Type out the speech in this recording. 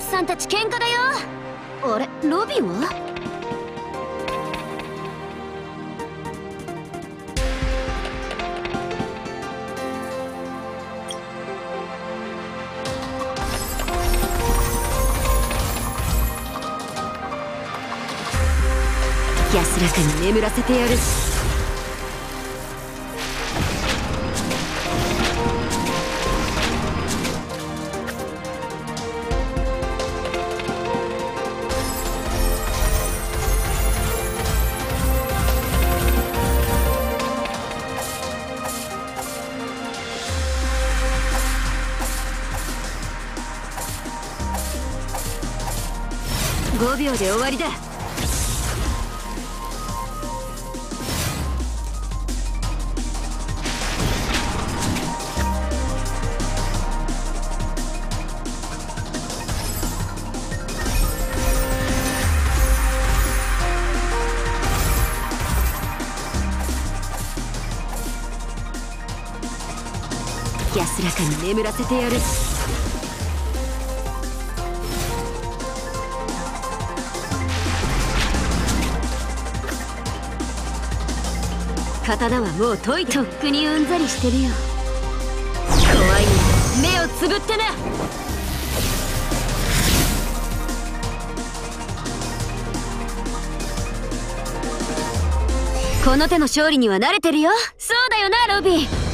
さんたち喧嘩だよ。あれロビンは？安らかに眠らせてやる。5秒で終わりだ。安らかに眠らせてやる。刀はもうといとっくにうんざりしてるよ。怖い目をつぶってな。この手の勝利には慣れてるよ。そうだよなロビー。